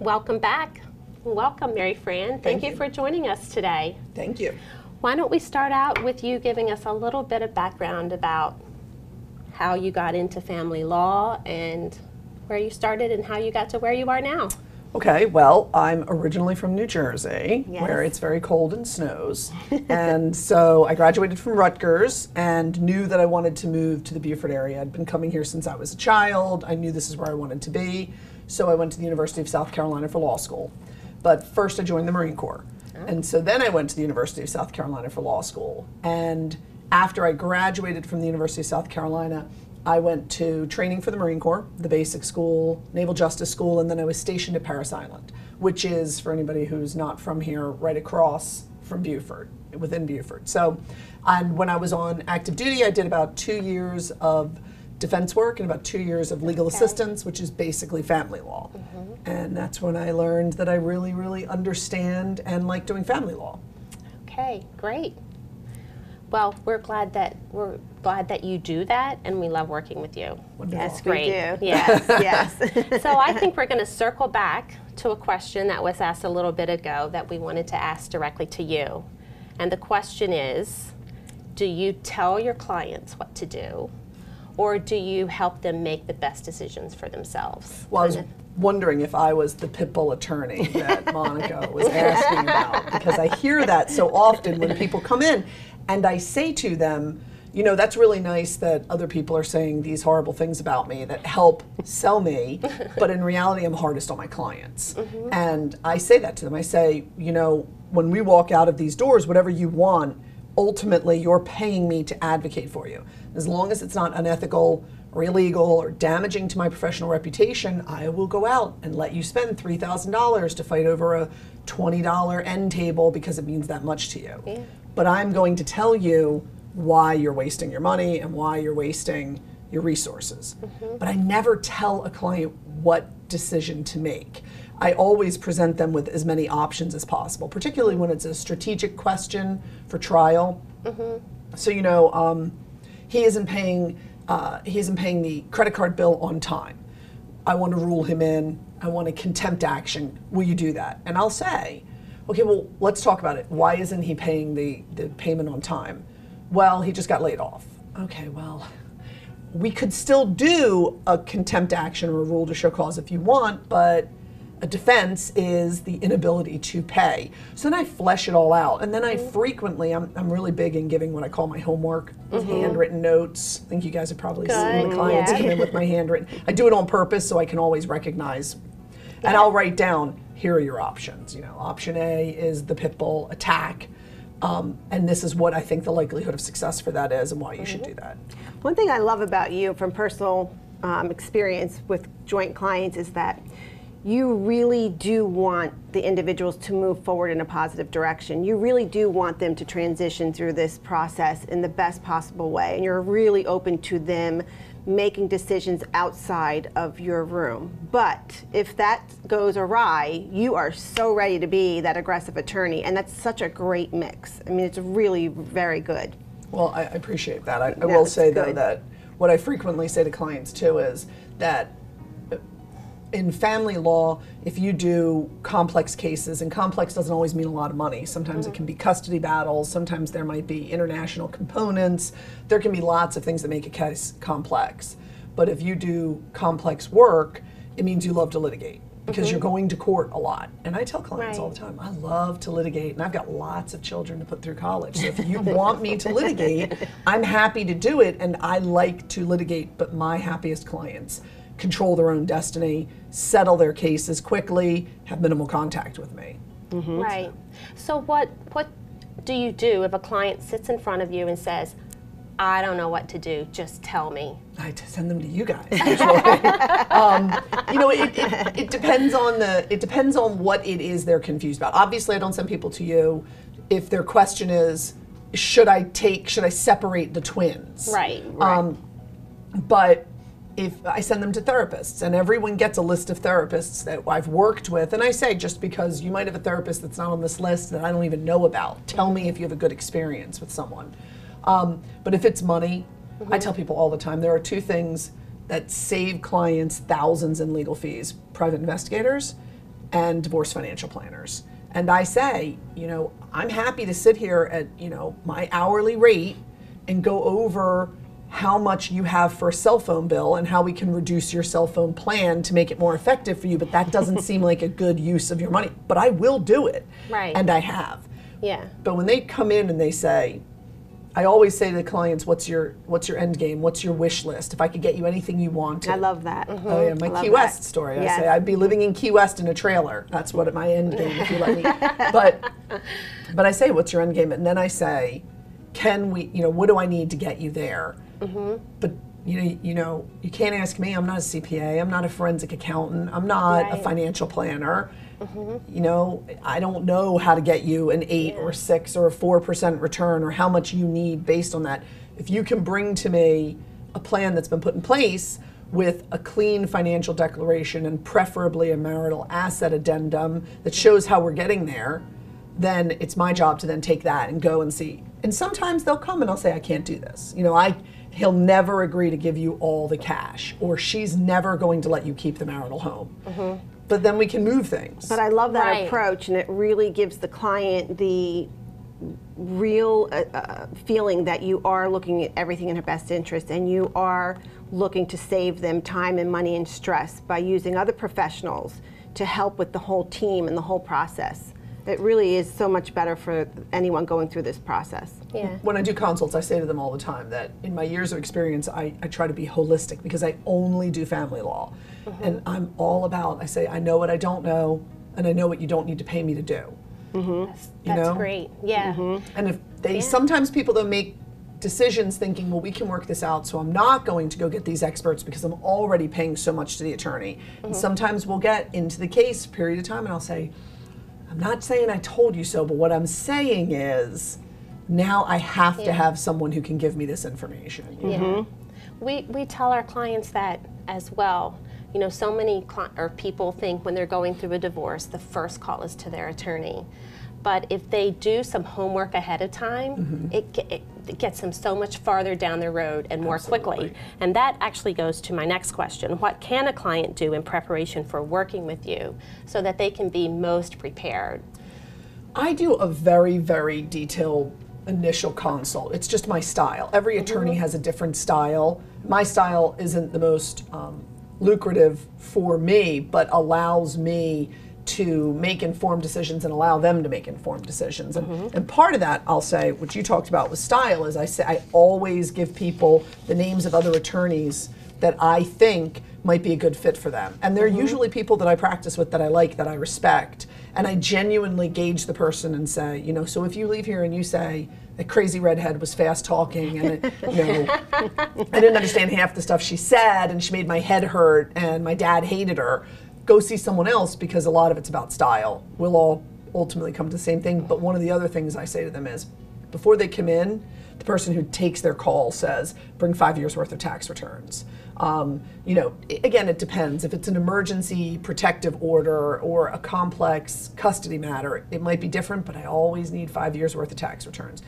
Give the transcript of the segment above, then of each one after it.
welcome back. Welcome, Mary Fran. Thank, Thank you you. for joining us today. Thank you. Why don't we start out with you giving us a little bit of background about how you got into family law and where you started and how you got to where you are now? Okay, well, I'm originally from New Jersey, Yes. where it's very cold and snows. and so I graduated from Rutgers and knew that I wanted to move to the Beaufort area. I'd been coming here since I was a child. I knew this is where I wanted to be. So I went to the University of South Carolina for law school. But first, I joined the Marine Corps. Oh. And so then I went to the University of South Carolina for law school. And after I graduated from the University of South Carolina, I went to training for the Marine Corps, the basic school, Naval Justice School, and then I was stationed at Parris Island, which is, for anybody who's not from here, right across from Beaufort, within Beaufort. So, and when I was on active duty, I did about two years of defense work and about two years of legal assistance, which is basically family law. Mm-hmm. And that's when I learned that I really, really understand and like doing family law. Okay, great. Well, we're glad that we're glad that you do that, and we love working with you. Wonderful. That's We great. do. Yes. yes. so I think we're going to circle back to a question that was asked a little bit ago that we wanted to ask directly to you. And the question is Do you tell your clients what to do, or do you help them make the best decisions for themselves? Well, I was wondering if I was the pit bull attorney that Monica was asking about because I hear that so often when people come in and I say to them, you know, that's really nice that other people are saying these horrible things about me that help sell me, but in reality, I'm hardest on my clients. Mm-hmm. And I say that to them. I say, you know, when we walk out of these doors, whatever you want, ultimately you're paying me to advocate for you. As long as it's not unethical or illegal or damaging to my professional reputation, I will go out and let you spend $3,000 to fight over a $20 end table because it means that much to you. But I'm going to tell you why you're wasting your money and why you're wasting your resources. Mm-hmm. But I never tell a client what decision to make. I always present them with as many options as possible, particularly when it's a strategic question for trial. So you know, um, he isn't paying uh, he isn't paying the credit card bill on time. I want to rule him in. I want a contempt action. Will you do that? And I'll say, okay, well, let's talk about it. Why isn't he paying the, the payment on time? Well, he just got laid off. Okay, well, we could still do a contempt action or a rule to show cause if you want, but a defense is the inability to pay. So then I flesh it all out. And then I frequently, I'm, I'm really big in giving what I call my homework, handwritten notes. I think you guys have probably seen Good, the clients yeah. come in with my handwritten. I do it on purpose so I can always recognize. And I'll write down, here are your options. You know, option A is the pit bull attack. Um, and this is what I think the likelihood of success for that is and why you should do that. One thing I love about you from personal um, experience with joint clients is that you really do want the individuals to move forward in a positive direction. You really do want them to transition through this process in the best possible way. And you're really open to them making decisions outside of your room. But if that goes awry, you are so ready to be that aggressive attorney. And that's such a great mix. I mean, it's really very good. Well, I appreciate that. I, I No, will say though that what I frequently say to clients too is that in family law, if you do complex cases, and complex doesn't always mean a lot of money. Sometimes it can be custody battles. Sometimes there might be international components. There can be lots of things that make a case complex. But if you do complex work, it means you love to litigate because mm-hmm. you're going to court a lot. And I tell clients all the time, I love to litigate, and I've got lots of children to put through college. So if you want me to litigate, I'm happy to do it, and I like to litigate, but my happiest clients control their own destiny, settle their cases quickly, have minimal contact with me. Right. So what what do you do if a client sits in front of you and says, "I don't know what to do. Just tell me." I t- send them to you guys. um, you know, it, it, it depends on the it depends on what it is they're confused about. Obviously, I don't send people to you if their question is, should I take, should I separate the twins? Right. Right. Um, but if I send them to therapists, and everyone gets a list of therapists that I've worked with, and I say just because you might have a therapist that's not on this list that I don't even know about, tell me if you have a good experience with someone. Um, but if it's money, I tell people all the time there are two things that save clients thousands in legal fees: private investigators and divorce financial planners. And I say, you know, I'm happy to sit here at, you know, my hourly rate and go over how much you have for a cell phone bill and how we can reduce your cell phone plan to make it more effective for you, but that doesn't seem like a good use of your money. But I will do it. Right. And I have. Yeah. But when they come in and they say, I always say to the clients, "What's your what's your end game? What's your wish list? If I could get you anything you wanted." I love that. Oh mm-hmm. yeah, my I love Key that. West story. I say I'd be living in Key West in a trailer. That's what my end game if you let me. But but I say, what's your end game? And then I say, can we? You know, what do I need to get you there? Mm-hmm. But you know, you know, you can't ask me. I'm not a CPA. I'm not a forensic accountant. I'm not a financial planner. Mm-hmm. You know, I don't know how to get you an eight or six or a four percent return or how much you need based on that. If you can bring to me a plan that's been put in place with a clean financial declaration and preferably a marital asset addendum that shows how we're getting there, then it's my job to then take that and go and see. And sometimes they'll come and I'll say, I can't do this. You know, I he'll never agree to give you all the cash, or she's never going to let you keep the marital home. But then we can move things. But I love that Right. approach, and it really gives the client the real uh, uh, feeling that you are looking at everything in her best interest and you are looking to save them time and money and stress by using other professionals to help with the whole team and the whole process. It really is so much better for anyone going through this process. Yeah. when I do consults, I say to them all the time that in my years of experience, I, I try to be holistic because I only do family law. Mm-hmm. And I'm all about, I say, I know what I don't know, and I know what you don't need to pay me to do. Mm-hmm. That's, You that's know? great. Yeah. Mm-hmm. And if they, sometimes people don't make decisions thinking, well, we can work this out, so I'm not going to go get these experts because I'm already paying so much to the attorney. And sometimes we'll get into the case period of time and I'll say, I'm not saying I told you so, but what I'm saying is now I have to have someone who can give me this information. you know? Yeah. We, we tell our clients that as well. You know, so many cli- or people think when they're going through a divorce, the first call is to their attorney. But if they do some homework ahead of time, Mm-hmm. it, it, it gets them so much farther down the road and more quickly. And that actually goes to my next question. What can a client do in preparation for working with you so that they can be most prepared? I do a very, very detailed initial consult. It's just my style. Every attorney has a different style. My style isn't the most um, lucrative for me, but allows me to make informed decisions and allow them to make informed decisions. And, mm-hmm. and part of that, I'll say, what you talked about with style, is I say I always give people the names of other attorneys that I think might be a good fit for them. And they're mm-hmm. usually people that I practice with that I like, that I respect. And I genuinely gauge the person and say, you know, so if you leave here and you say, that crazy redhead was fast talking and, it, you know, I didn't understand half the stuff she said and she made my head hurt and my dad hated her, go see someone else because a lot of it's about style. We'll all ultimately come to the same thing. But one of the other things I say to them is, before they come in, the person who takes their call says, bring five years worth of tax returns. Um, you know, again, it depends. If it's an emergency protective order or a complex custody matter, it might be different, but I always need five years worth of tax returns.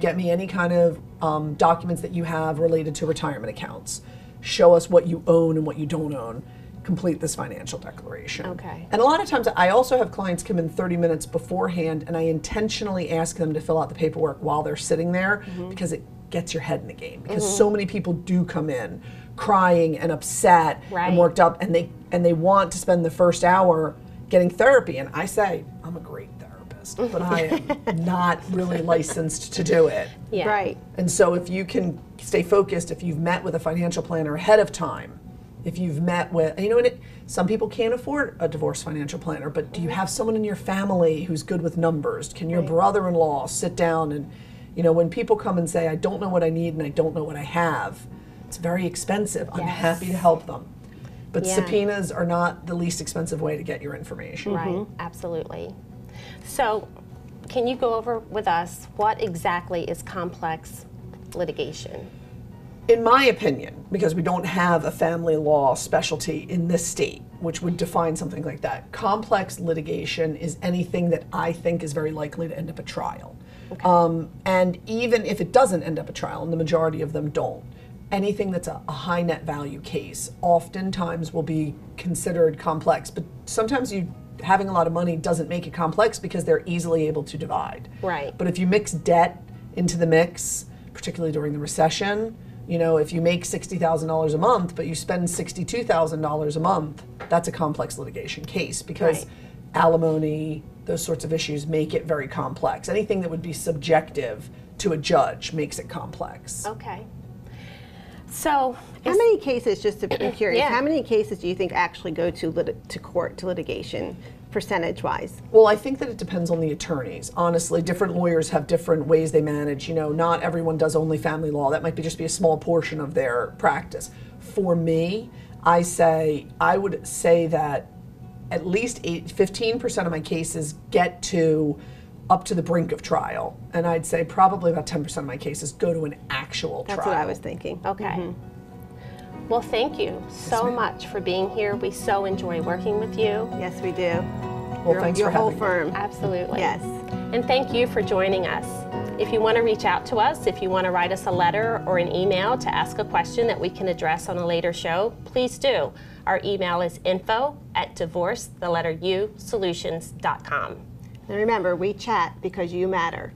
Get me any kind of um, documents that you have related to retirement accounts. Show us what you own and what you don't own. Complete this financial declaration. Okay. And a lot of times, I also have clients come in 30 minutes beforehand, and I intentionally ask them to fill out the paperwork while they're sitting there mm-hmm. because it gets your head in the game. Because mm-hmm. so many people do come in crying and upset Right. and worked up, and they and they want to spend the first hour getting therapy. And I say, I'm a great therapist, but I am not really licensed to do it. Yeah. Right. And so if you can stay focused, if you've met with a financial planner ahead of time, if you've met with, you know, and it, some people can't afford a divorce financial planner, but do you have someone in your family who's good with numbers? Can your brother-in-law sit down and, you know, when people come and say, I don't know what I need and I don't know what I have, it's very expensive. I'm happy to help them. But Yeah. subpoenas are not the least expensive way to get your information. Right, mm-hmm. absolutely. So, can you go over with us what exactly is complex litigation? In my opinion, because we don't have a family law specialty in this state, which would define something like that, complex litigation is anything that I think is very likely to end up a trial. Um, and even if it doesn't end up a trial, and the majority of them don't, anything that's a, a high net value case oftentimes will be considered complex. But sometimes you having a lot of money doesn't make it complex because they're easily able to divide. Right. But if you mix debt into the mix, particularly during the recession, you know, if you make $60,000 a month, but you spend $62,000 a month, that's a complex litigation case because Right. alimony, those sorts of issues make it very complex. Anything that would be subjective to a judge makes it complex. Okay. So, how many cases, just to be curious, Yeah. how many cases do you think actually go to lit- to court to litigation, percentage wise? Well, I think that it depends on the attorneys. Honestly, different lawyers have different ways they manage. You know, not everyone does only family law. That might be just be a small portion of their practice. For me, I say I would say that at least eight, 15% of my cases get to up to the brink of trial. And I'd say probably about 10% of my cases go to an actual That's trial. That's what I was thinking. okay. Mm-hmm. Well, thank you so ma'am. much for being here. We so enjoy working with you. Yes, we do. Well, your thanks your for whole having me. firm. Absolutely. Yes. And thank you for joining us. If you want to reach out to us, if you want to write us a letter or an email to ask a question that we can address on a later show, please do. Our email is info at divorce, the letter U, solutions.com. And remember, we chat because you matter.